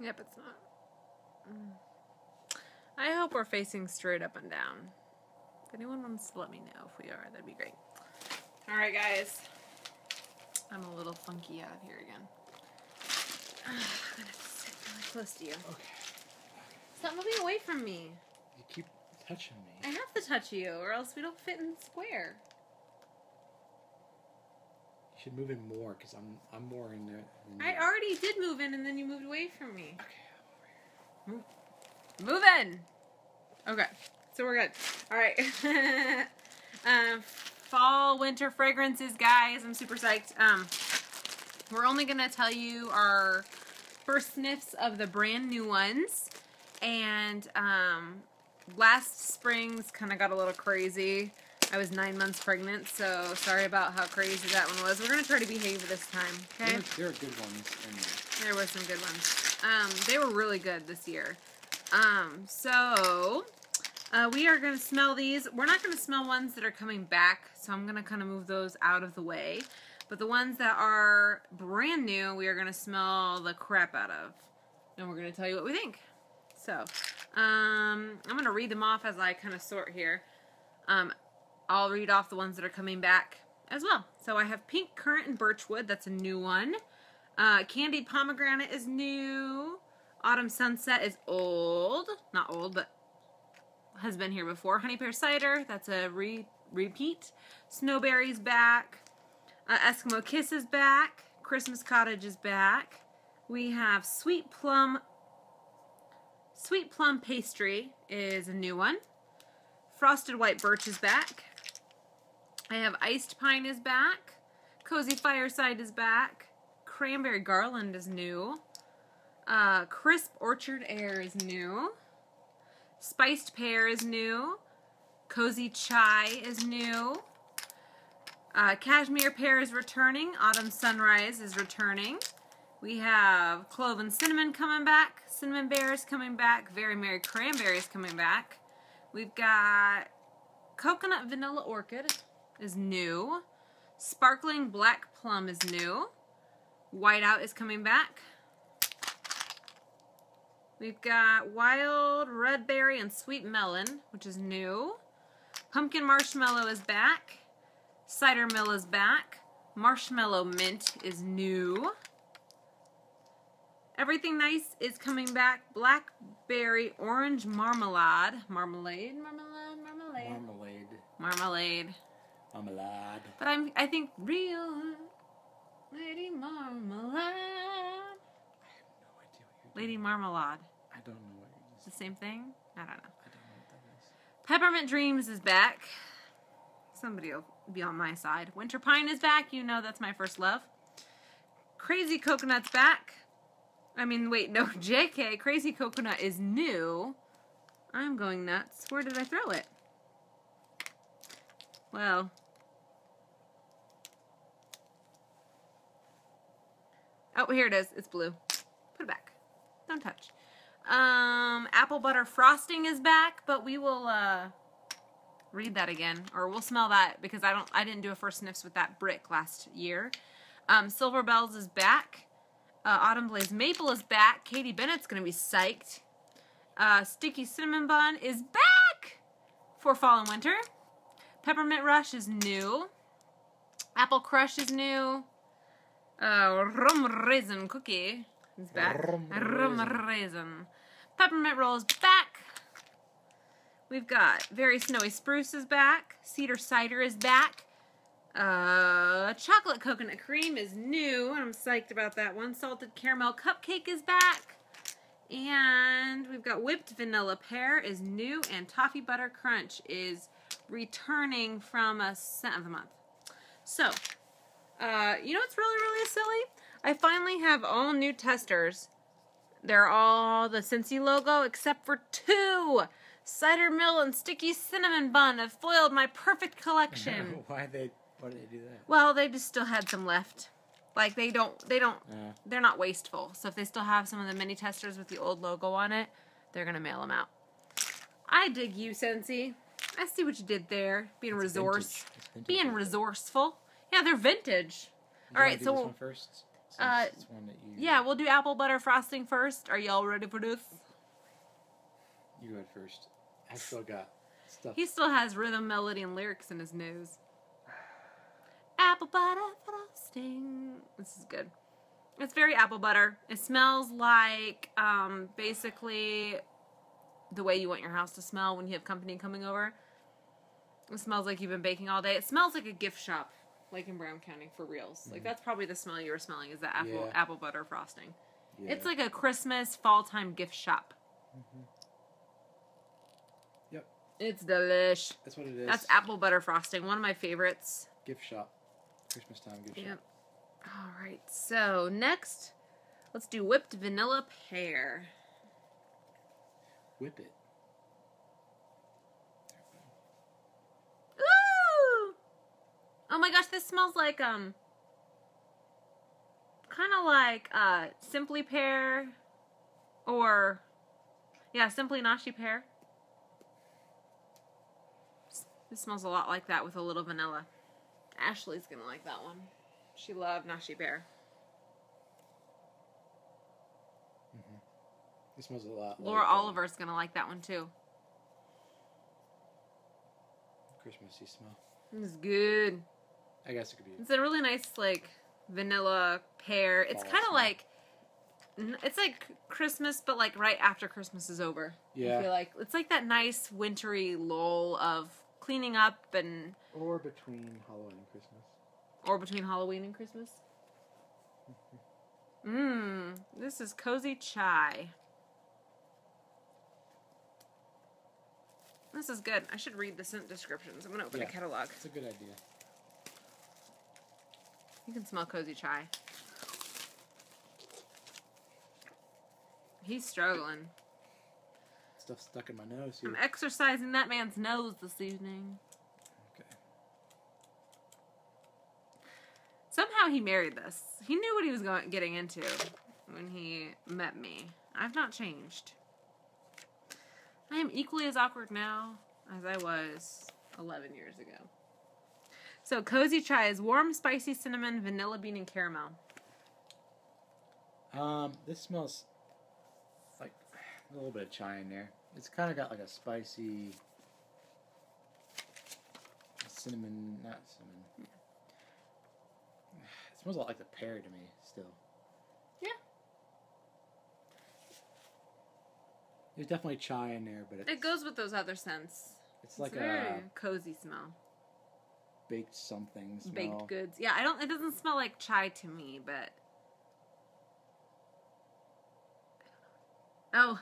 Yep, it's not. Mm. I hope we're facing straight up and down. If anyone wants to let me know if we are, that'd be great. All right, guys. I'm a little funky out of here again. I'm gonna have to sit really close to you. Okay. Stop moving away from me. You keep touching me. I have to touch you, or else we don't fit in square. Should move in more because I'm I'm more in there. than I already did move in, and then you moved away from me. Okay, I'm over here. Move in. Okay, so we're good. All right. um, fall winter fragrances, guys. I'm super psyched. Um, we're only gonna tell you our first sniffs of the brand new ones, and um, last spring's kind of got a little crazy. I was nine months pregnant, so sorry about how crazy that one was. We're gonna try to behave this time, okay? There, are good ones in there. There was some good ones. Um, they were really good this year. Um, so uh, we are gonna smell these. We're not gonna smell ones that are coming back, so I'm gonna kind of move those out of the way. But the ones that are brand new, we are gonna smell the crap out of, and we're gonna tell you what we think. So um, I'm gonna read them off as I kind of sort here. Um, I'll read off the ones that are coming back as well. So I have pink currant and birchwood. That's a new one. Uh, candied pomegranate is new. Autumn sunset is old. Not old, but has been here before. Honey pear cider. That's a re- repeat. Snowberries back. Uh, Eskimo kiss is back. Christmas cottage is back. We have sweet plum. Sweet plum pastry is a new one. Frosted white birch is back. I have iced pine is back. Cozy fireside is back. Cranberry garland is new. Uh, crisp orchard air is new. Spiced pear is new. Cozy chai is new. Uh, cashmere pear is returning. Autumn sunrise is returning. We have clove and cinnamon coming back. Cinnamon bear is coming back. Very merry cranberry is coming back. We've got coconut vanilla orchid is new. Sparkling black plum is new. Whiteout is coming back. We've got wild red berry and sweet melon, which is new. Pumpkin marshmallow is back. Cider mill is back. Marshmallow mint is new. Everything nice is coming back. Blackberry orange marmalade. Marmalade, marmalade, marmalade. Marmalade. Marmalade. Marmalade. But I'm I think real Lady Marmalade. I have no idea what you're Lady. Marmalade. I don't know what you're the same thing? I don't know. I don't know what that is. Peppermint Dreams is back. Somebody will be on my side. Winter Pine is back. You know that's my first love. Crazy Coconut's back. I mean, wait, no, JK. Crazy Coconut is new. I'm going nuts. Where did I throw it? Well. Oh, here it is. It's blue. Put it back. Don't touch. Um, apple butter frosting is back, but we will uh read that again, or we'll smell that because I don't, I didn't do a first sniffs with that brick last year. Um, Silver Bells is back. Uh, Autumn Blaze Maple is back. Katie Bennett's gonna be psyched. Uh, Sticky Cinnamon Bun is back for fall and winter. Peppermint Rush is new. Apple Crush is new. Uh, Rum Raisin Cookie is back. Rum Rum Raisin. Raisin. Peppermint Roll is back. We've got Very Snowy Spruce is back. Cedar Cider is back. Uh, Chocolate Coconut Cream is new, I'm psyched about that one. Salted Caramel Cupcake is back. And we've got Whipped Vanilla Pear is new, and Toffee Butter Crunch is returning from a scent of the month. So, uh, you know what's really, really silly? I finally have all new testers. They're all the Scentsy logo except for two. Cider Mill and Sticky Cinnamon Bun have foiled my perfect collection. why they? Why did they do that? well, they just still had some left. Like they don't, they don't, Yeah. they're not wasteful. So if they still have some of the mini testers with the old logo on it, they're gonna mail them out. I dig you, Scentsy. I see what you did there. Being It's resource, vintage. It's vintage being resourceful. Yeah, they're vintage. You All right, so we'll- first. Uh, it's one that you. Yeah, we'll do apple butter frosting first. Are y'all ready for this? You go ahead first. I still got stuff. He still has rhythm, melody, and lyrics in his nose. Apple butter frosting. This is good. It's very apple butter. It smells like um, basically the way you want your house to smell when you have company coming over. It smells like you've been baking all day. It smells like a gift shop, like in Brown County for reals. Like mm. that's probably the smell you were smelling is the apple Yeah. apple butter frosting. Yeah. It's like a Christmas fall time gift shop. Mm-hmm. Yep. It's delish. That's what it is. That's apple butter frosting, one of my favorites. gift shop. Christmas time gift Yep. shop. All right. So next, let's do whipped vanilla pear. Whip it. Ooh! Oh my gosh, this smells like um, kind of like uh, simply pear, or yeah, simply nashi pear. This smells a lot like that with a little vanilla. Ashley's gonna like that one. She loved nashi pear. It smells a lot. Laura like, uh, Oliver's gonna like that one too. Christmassy smell. It's good. I guess it could be. It's a really nice like vanilla pear. It's kind of like it's like Christmas, but like right after Christmas is over. Yeah. I feel like it's like that nice wintry lull of cleaning up and Or between Halloween and Christmas. or between Halloween and Christmas. Mmm, this is cozy chai. This is good. I should read the scent descriptions. I'm gonna open Yeah. a catalog. It's a good idea. You can smell cozy chai. He's struggling. Stuff stuck in my nose here. I'm exercising that man's nose this evening. Okay. Somehow he married this. He knew what he was going getting into when he met me. I've not changed. I am equally as awkward now as I was 11 years ago. So cozy chai is warm, spicy cinnamon, vanilla bean, and caramel. Um, this smells like a little bit of chai in there. It's kind of got like a spicy cinnamon, not cinnamon. It smells a lot like the pear to me still. Yeah. There's definitely chai in there, but it's, It goes with those other scents. it's like it's a very a cozy smell. Baked something smell. Baked goods. Yeah, I don't. It doesn't smell like chai to me, but. Oh,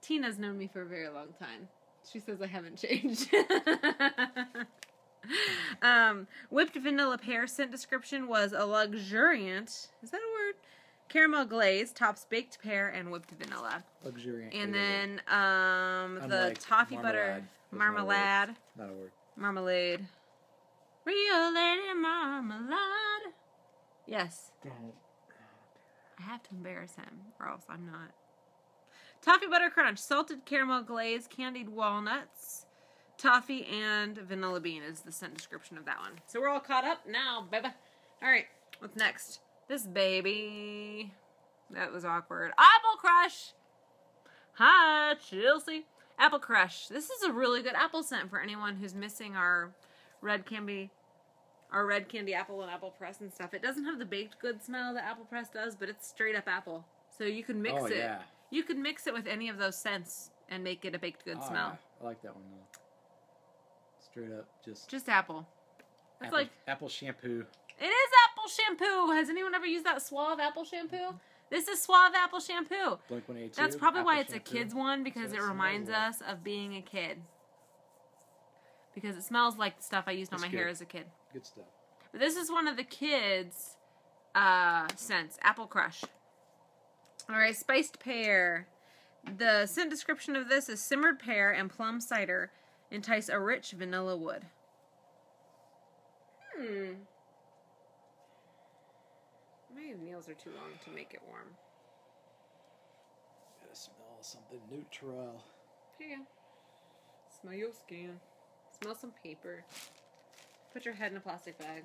Tina's known me for a very long time. She says I haven't changed. um, whipped vanilla pear scent description was a luxuriant. Is that a word? Caramel glaze tops baked pear and whipped vanilla, Luxuriant. and then um the Unlike toffee butter marmalade. Word. marmalade. Not a word. Marmalade. Real lady marmalade. Yes. I have to embarrass him, or else I'm not. Toffee butter crunch, salted caramel glaze, candied walnuts, toffee, and vanilla bean is the scent description of that one. So we're all caught up now, baby. All right, what's next? This baby. That was awkward. Apple Crush. Hi, Chelsea. Apple Crush. This is a really good apple scent for anyone who's missing our red candy, our red candy apple and apple press and stuff. It doesn't have the baked good smell that apple press does, but it's straight up apple. So you can mix oh it. yeah. You can mix it with any of those scents and make it a baked good Oh, smell. yeah. I like that one though. Straight up, just Just apple. It's apple, like apple shampoo. it is apple shampoo. Has anyone ever used that Suave apple shampoo? This is Suave apple shampoo. Blink One Eight Two. That's probably why it's a kids one because So it it reminds like- us of being a kid. Because it smells like the stuff I used on That's my hair as a kid. Good stuff. This is one of the kids' uh, scents, Apple Crush. All right, spiced pear. The scent description of this is simmered pear and plum cider entice a rich vanilla wood. Hmm. My nails are too long to make it warm. Gotta smell something neutral. Here you go. Smell your skin. Smell some paper. Put your head in a plastic bag.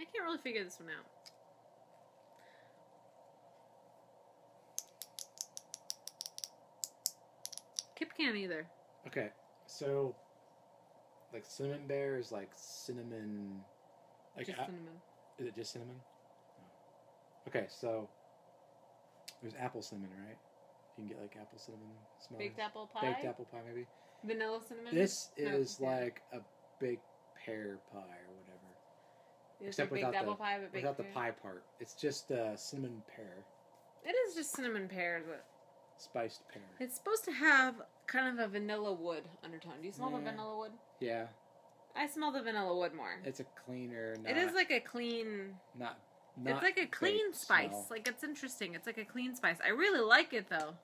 I can't really figure this one out. Kip can't either. Okay, so like cinnamon bear is like cinnamon. Like Just a- cinnamon. is it just cinnamon? Okay, so there's apple cinnamon, right? You can get like apple cinnamon smell. Baked apple pie. Baked apple pie, maybe. Vanilla cinnamon. This No, is yeah. like a baked pear pie or whatever, It's except like without the- pie, baked the pear. pie part. It's just uh, cinnamon pear, It is just cinnamon pears, but spiced pear. it's supposed to have kind of a vanilla wood undertone. Do you smell the vanilla wood? Yeah, I smell the vanilla wood more. it's a cleaner. Not, it is like a clean. not. It's like a clean spice. smell. Like it's interesting. It's like a clean spice. I really like it though.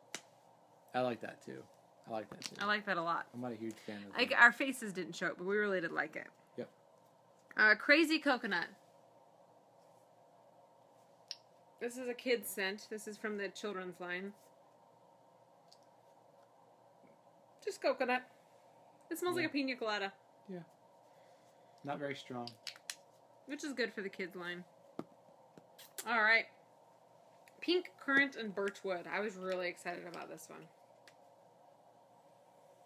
I like that too. I like that too. I like that a lot. I'm not a huge fan of. it. Like our faces didn't show it, but we really did like it. Yep. Uh, crazy coconut. This is a kid's scent. This is from the children's line. Just coconut. It smells like a pina colada, Yeah. Not very strong. which is good for the kids line. All right. Pink currant and birchwood. I was really excited about this one.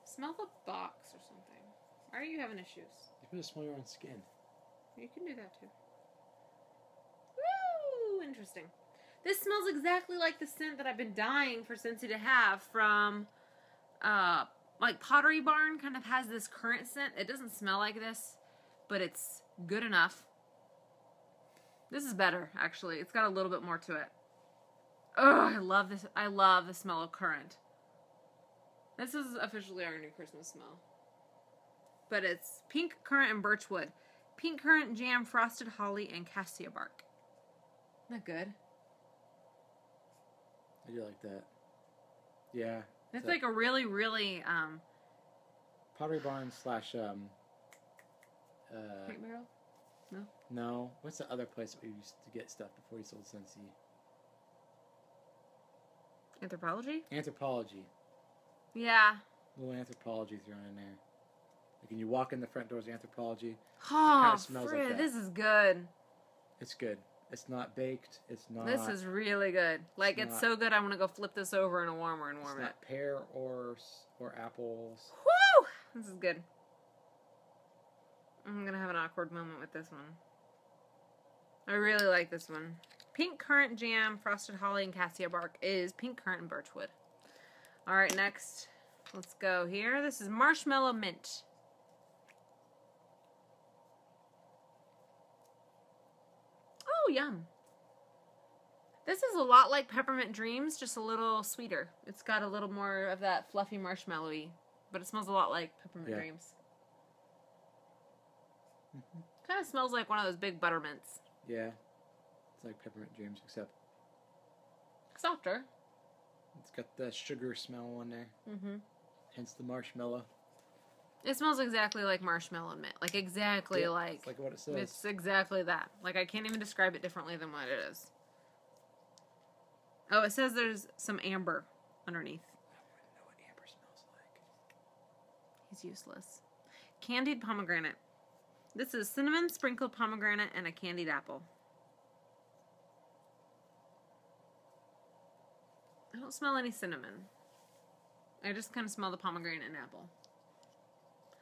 Smell the box or something. Why are you having issues? You put a smell your own skin. You can do that too. Woo! Interesting. This smells exactly like the scent that I've been dying for Scentsy to have from, uh, like Pottery Barn. Kind of has this current scent. It doesn't smell like this, but it's good enough. This is better, actually. It's got a little bit more to it. Oh, I love this. I love the smell of currant. This is officially our new Christmas smell. But it's pink currant and birchwood. Pink currant jam, frosted holly, and cassia bark. Isn't that good? I do like that. Yeah. It's So- like a really, really um Pottery Barn slash um. Uh, White barrel. No, No. what's the other place we used to get stuff before we sold Scentsy? Anthropologie? Anthropologie. Yeah. little Anthropologie thrown in there. Like when you walk in the front doors of Anthropologie, Oh, smells like Fred, that. this is good. it's good. It's not baked. It's not. This is really good. Like It's it's, not- so good. I want to go flip this over in a warmer and It's warm it. not pear or or apples. Woo! This is good. I'm gonna have an awkward moment with this one. I really like this one. Pink currant jam, frosted holly, and cassia bark is pink currant and birchwood. All right, next, let's go here. This is marshmallow mint. Oh, yum. This is a lot like peppermint dreams, just a little sweeter. It's got a little more of that fluffy marshmallowy, but it smells a lot like peppermint Yeah. dreams. Mhm. Kind of smells like one of those big buttermints. Yeah, it's like peppermint dreams, except Softer. it's got the sugar smell on there. Mm-hmm. Hence the marshmallow. It smells exactly like marshmallow mint. Like exactly Yeah, like it's like what it says. it's exactly that. Like I can't even describe it differently than what it is. Oh, it says there's some amber underneath. I want to know what amber smells like. He's useless. Candied pomegranate. This is cinnamon, sprinkled pomegranate, and a candied apple. I don't smell any cinnamon. I just kind of smell the pomegranate and apple.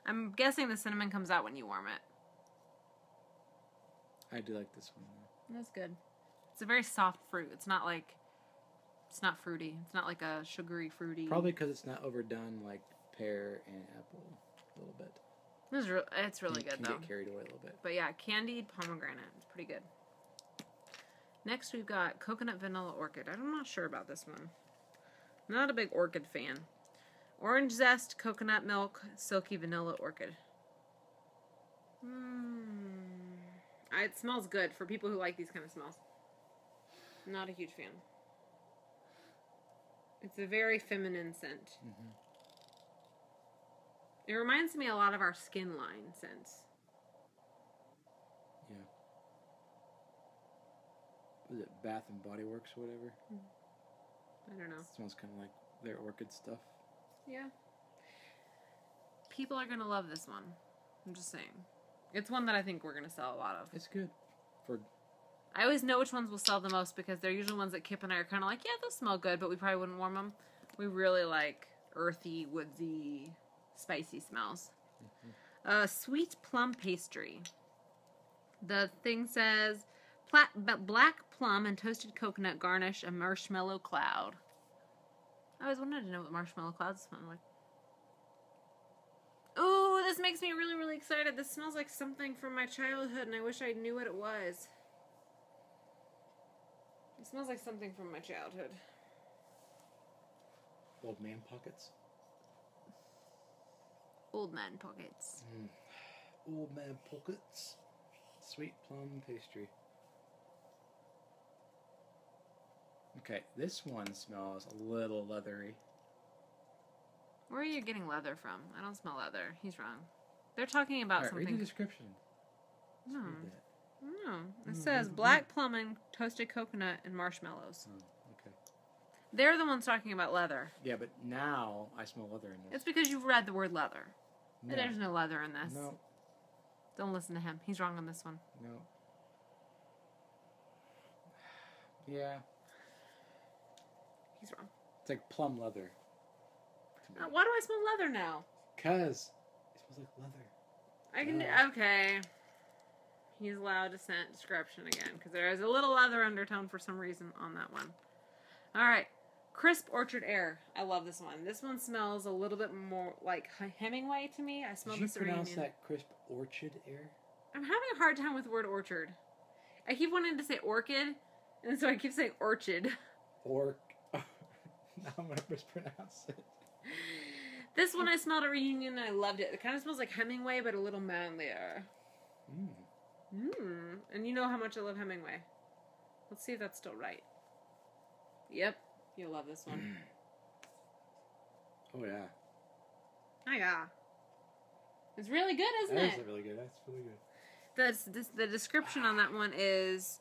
I'm guessing the cinnamon comes out when you warm it. I do like this one. Though. That's good. It's a very soft fruit. It's not like it's not fruity. It's not like a sugary fruity. Probably because it's not overdone like pear and apple a little bit. It's, re- it's really You good though. Get carried away a little bit. But yeah, candied pomegranate. It's pretty good. Next, we've got coconut vanilla orchid. I'm not sure about this one. Not a big orchid fan. Orange zest, coconut milk, silky vanilla orchid. Hmm. It smells good for people who like these kind of smells. Not a huge fan. It's a very feminine scent. hmm It reminds me a lot of our skin line scents. Yeah. Was it Bath and Body Works or whatever? I don't know. smells kind of like their orchid stuff. Yeah. People are gonna love this one. I'm just saying. It's one that I think we're gonna sell a lot of. It's good. For I always know which ones will sell the most because they're usually ones that Kip and I are kind of like, yeah, those smell good, but we probably wouldn't warm them. We really like earthy, woodsy, spicy smells. Uh, sweet plum pastry. The thing says black plum and toasted coconut garnish a marshmallow cloud. I always wanted to know what marshmallow clouds smell like. Ooh, this makes me really, really excited. This smells like something from my childhood, and I wish I knew what it was. It smells like something from my childhood. old man pockets. Old man pockets. Old man pockets. Sweet plum pastry. Okay, this one smells a little leathery. Where are you getting leather from? I don't smell leather. He's wrong. They're talking about something. read the description. No, Read that. no. It Mm, says mm, mm. black plum and toasted coconut and marshmallows. Okay. They're the ones talking about leather. Yeah, but now I smell leather in this. It's because you've read the word leather. no. There's no leather in this. no, Don't listen to him. He's wrong on this one. no. Yeah, He's wrong. it's like plum leather. Uh, why do I smell leather now? Cause it smells like leather. I can. Okay. He's allowed to send description again because there is a little leather undertone for some reason on that one. All right. Crisp Orchard Air. I love this one. This one smells a little bit more like Hemingway to me. I smell Did you pronounce reunion. that crisp orchard air? I'm having a hard time with the word orchard. I keep wanting to say orchid, and so I keep saying orchid. Orc. now I'm gonna mispronounce it. This one I smelled at reunion and I loved it. It kind of smells like Hemingway, but a little manlier. Mm. Mmm. And you know how much I love Hemingway. Let's see if that's still right. Yep. You'll love this one. Oh yeah, oh, yeah. It's really good, isn't that it? is really good. That's really good. The, this, the description on that one is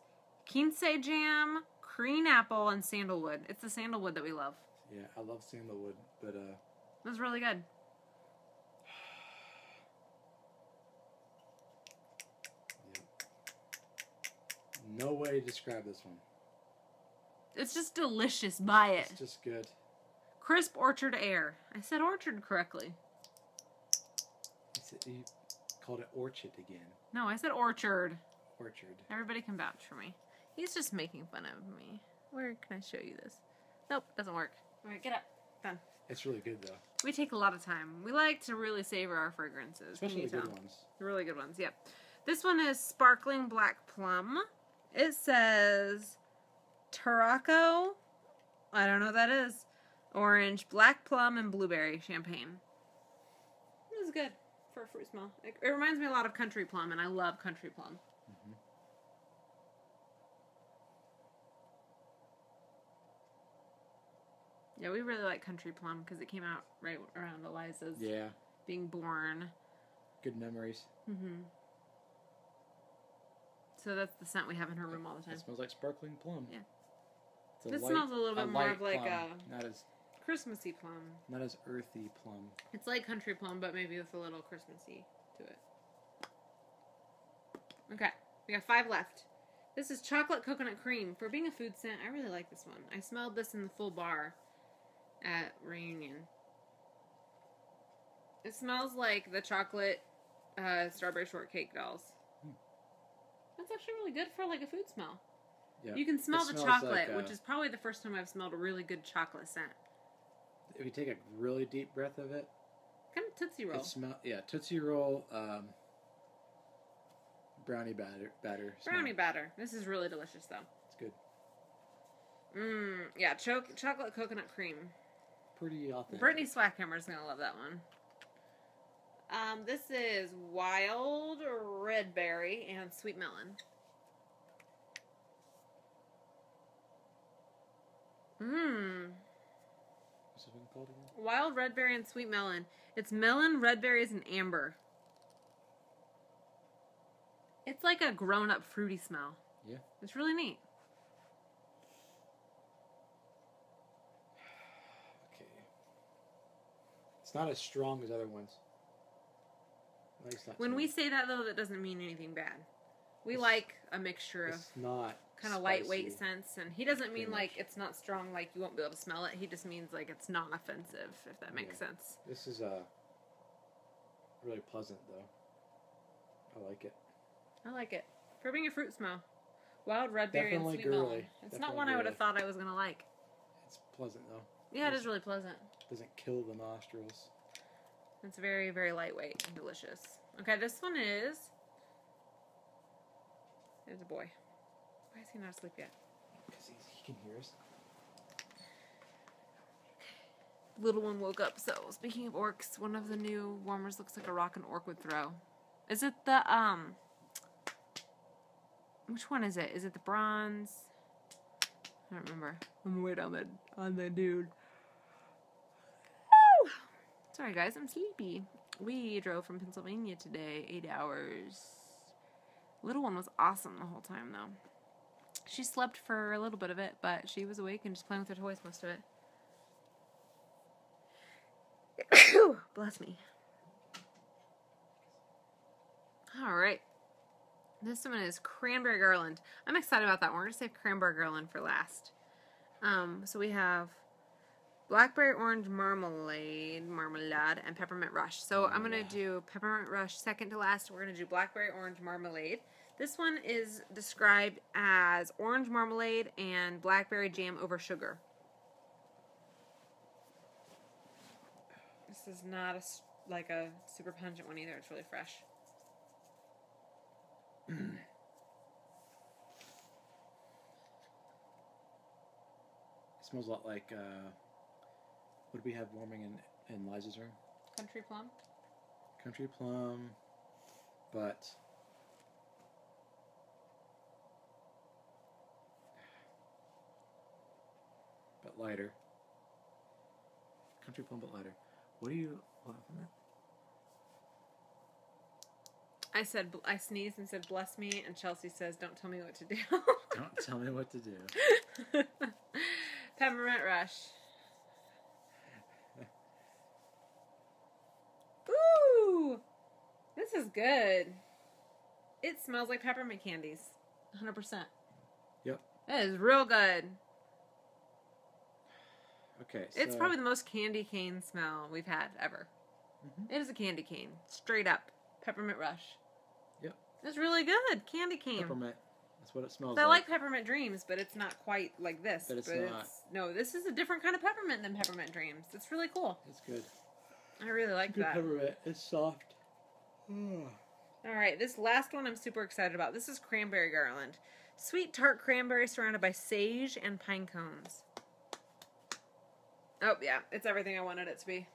quince jam, green apple, and sandalwood. It's the sandalwood that we love. Yeah, I love sandalwood, but uh, It was really good. no way to describe this one. It's just delicious. Buy it. It's just good. Crisp orchard air. I said orchard correctly. You said- you called it orchard again. No, I said orchard. Orchard. Everybody can vouch for me. He's just making fun of me. Where can I show you this? Nope, doesn't work. All right, get up. Done. It's really good though, We take a lot of time. We like to really savor our fragrances. especially the good tell? ones. The really good ones, yep. This one is sparkling black plum. It says Tarocco. I don't know what that is. Orange, black plum, and blueberry champagne. This is good for a fruit smell. It, it reminds me a lot of country plum, and I love country plum. Mhm. Yeah, we really like country plum because it came out right around Eliza's Yeah, being born. good memories. hmm So that's the scent we have in her room all the time. It smells like sparkling plum. Yeah. This light- smells a little bit more of like plum, a not as Christmassy plum. not as earthy plum. It's like country plum, but maybe with a little Christmassy to it. Okay, we got five left. This is chocolate coconut cream. For being a food scent, I really like this one. I smelled this in the full bar at reunion. It smells like the chocolate uh, strawberry shortcake dolls. Hmm. That's actually really good for like a food smell. You can smell It the chocolate, like, uh, which is probably the first time I've smelled a really good chocolate scent. If you take a really deep breath of it, Kind of Tootsie Roll. it smell yeah Tootsie Roll, um, brownie batter batter. smell. Brownie batter. This is really delicious, though. It's good. Mmm. Yeah, cho- chocolate coconut cream. Pretty authentic. Brittany Swackhammer's gonna love that one. Um, this is wild red berry and sweet melon. Mmm. What's this one called again? Wild red berry and sweet melon. It's melon, red berries, and amber. It's like a grown up fruity smell. Yeah. It's really neat. Okay. It's not as strong as other ones. At least not When we say that, though, that doesn't mean anything bad. We It's- like a mixture of It's not kind of lightweight scents, and he doesn't mean like it's not strong, like you won't be able to smell it. He just means like it's not offensive, if that makes sense. This is uh, really pleasant though. I like it. I like it for being a fruit smell. Wild red berry Definitely and sweet melon. girly. It's not Definitely one I would have thought I was gonna like. It's pleasant though. Yeah, it is really pleasant. Doesn't kill the nostrils. It's very, very lightweight and delicious. Okay, this one is. There's a boy. Why is he not asleep yet? Because he can hear us. Little one woke up. So speaking of orcs, one of the new warmers looks like a rock an orc would throw. Is it the um? Which one is it? Is it the bronze? I don't remember. I'm way down the on the dude. Woo! Sorry guys, I'm sleepy. We drove from Pennsylvania today, eight hours. Little one was awesome the whole time though. She slept for a little bit of it, but she was awake and just playing with her toys most of it. Bless me. All right. This one is cranberry garland. I'm excited about that one. We're gonna save cranberry garland for last. Um, so we have blackberry orange marmalade, marmalade, and peppermint rush. So I'm gonna Marmalade. do peppermint rush second to last. We're gonna do blackberry orange marmalade. This one is described as orange marmalade and blackberry jam over sugar. This is not a like a super pungent one either. It's really fresh. It smells a lot like uh, what do we have warming in in Liza's room? Country plum. Country plum, but lighter. Country plum, but lighter. What do you? laughing at? I said I sneezed and said bless me, and Chelsea says don't tell me what to do. don't tell me what to do. Peppermint rush. Ooh, this is good. It smells like peppermint candies, hundred percent. Yep. That is real good. Okay. It's probably the most candy cane smell we've had ever. Mhm. It is a candy cane, straight up peppermint rush. Yep. It's really good, candy cane. peppermint. That's what it smells like. I like peppermint dreams, but it's not quite like this. But it's not. no, this is a different kind of peppermint than peppermint dreams. It's really cool. It's good. I really like Good that. peppermint. It's soft. All right, this last one I'm super excited about. This is cranberry garland. Sweet tart cranberry surrounded by sage and pine cones. Oh, yeah, it's everything I wanted it to be.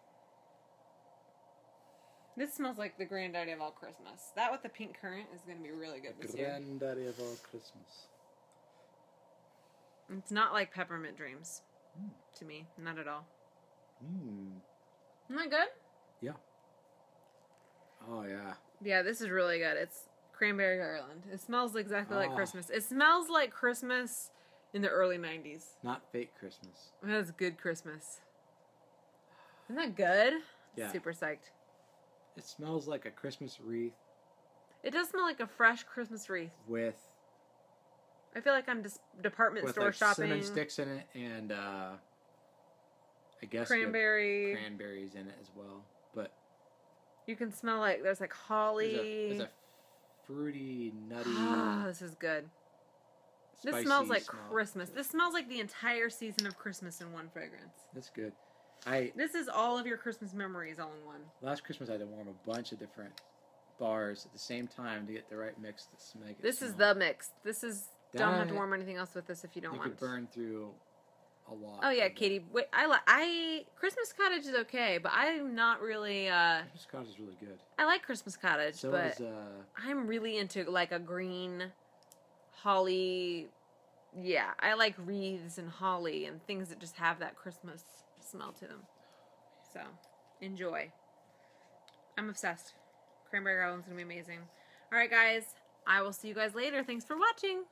This smells like the granddaddy of all Christmas. That with the pink currant is going to be really good this year. Granddaddy of all Christmas. It's not like peppermint dreams Mm. to me, not at all. Mmm. Isn't that good? Yeah. Oh yeah. Yeah, this is really good. It's cranberry garland. It smells exactly like Ah. Christmas. It smells like Christmas in the early 90s. Not fake Christmas. That's good Christmas. Isn't that good? Yeah. Super psyched. It smells like a Christmas wreath It does smell like a fresh Christmas wreath. with I feel like I'm just department with store like shopping. cinnamon sticks in it and uh I guess Cranberry. cranberries in it as well. But You can smell like there's like there's holly. a, there's a fruity, nutty. Ah, this is good. This spicy smells like smell. Christmas. This smells like the entire season of Christmas in one fragrance. That's good. I This is all of your Christmas memories all in one. last Christmas I had to warm a bunch of different bars at the same time to get the right mix to make it. This is smell. the mix. This is don't have to That- warm anything else with this if you don't want it. You want. could burn through a lot. Oh yeah, of it. Katie. Wait, I li- I Christmas cottage is okay, but I'm not really. uh Christmas cottage is really good. I like Christmas cottage, So but is uh I'm really into like a green holly. Yeah, I like wreaths and holly and things that just have that Christmas smell to them. So enjoy. I'm obsessed. Cranberry garland's gonna be amazing. All right, guys. I will see you guys later. Thanks for watching.